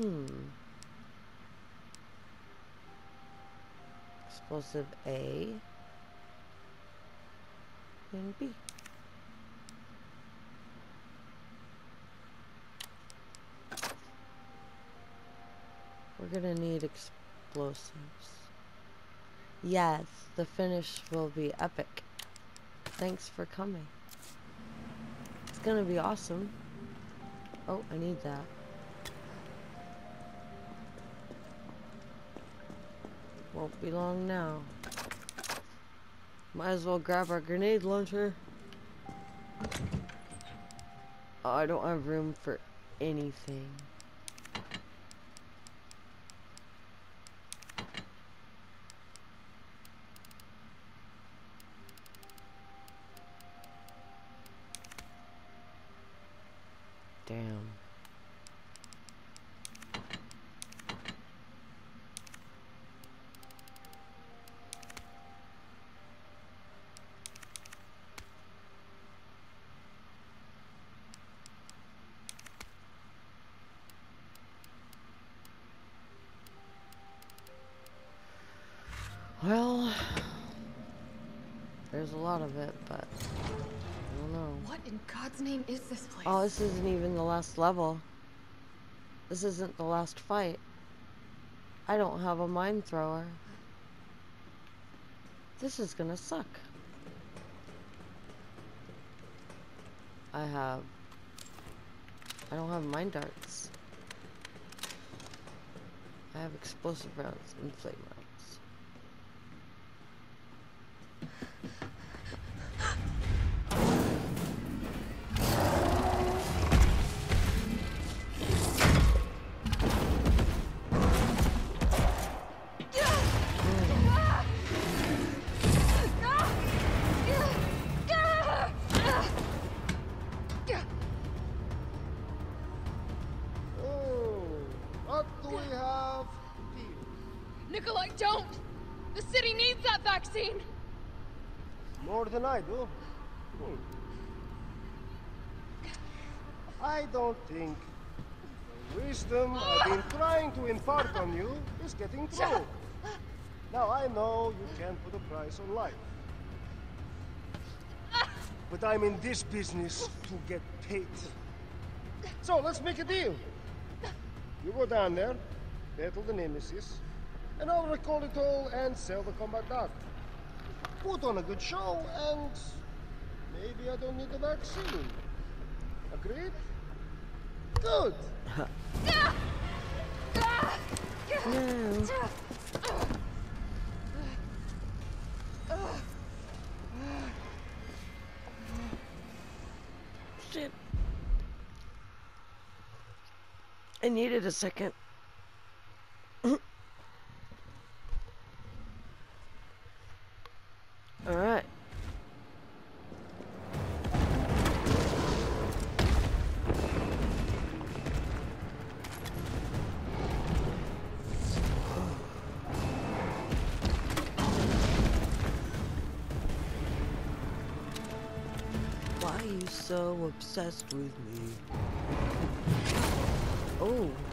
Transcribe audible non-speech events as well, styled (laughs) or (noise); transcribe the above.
Hmm. Explosive A and B. We're gonna need explosives. Yes, the finish will be epic. Thanks for coming. It's gonna be awesome. Oh, I need that. Won't be long now. Might as well grab our grenade launcher. I don't have room for anything. Damn. Well, there's a lot of it, but I don't know. What in God's name is this place? Oh, this isn't even the last level. This isn't the last fight. I don't have a mine thrower. This is gonna suck. I have... I don't have mind darts. I have explosive rounds and flame rounds. We have here? Nikolai, don't! The city needs that vaccine! More than I do. Hmm. I don't think the wisdom I've been trying to impart on you is getting (laughs) through. Now I know you can't put a price on life. But I'm in this business to get paid. So let's make a deal. You go down there, battle the Nemesis, and I'll recall it all and sell the combat dog. Put on a good show, and maybe I don't need the vaccine. Agreed? Good. No. Shit. I needed a second. Alright. Why are you so obsessed with me? Oh.